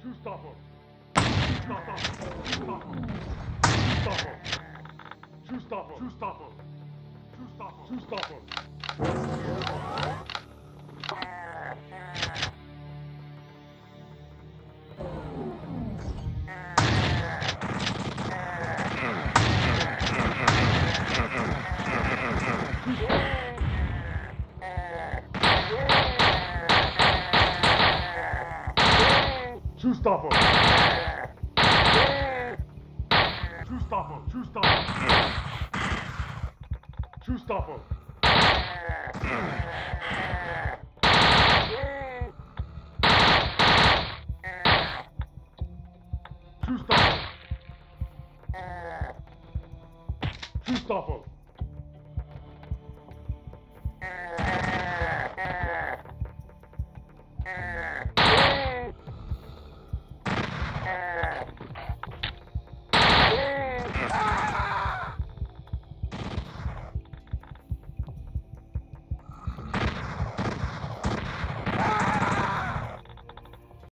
Two stopper. Two stopper. Two stopper. Two stopper. Chustafa. Chustafa. Chustafa. Chustafa. Chustafa. Chustafa.